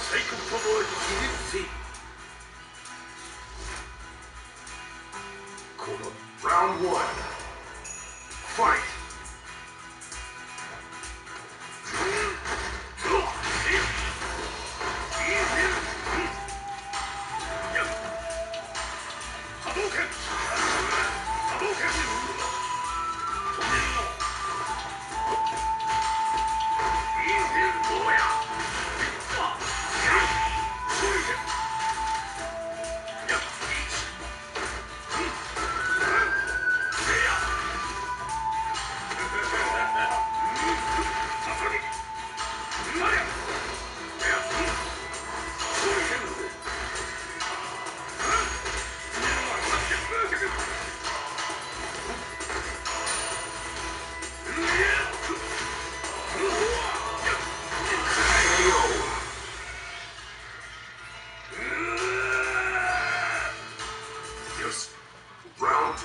最高の技術この Round 1 Fight!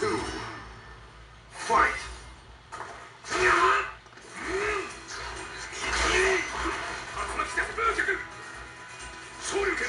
総力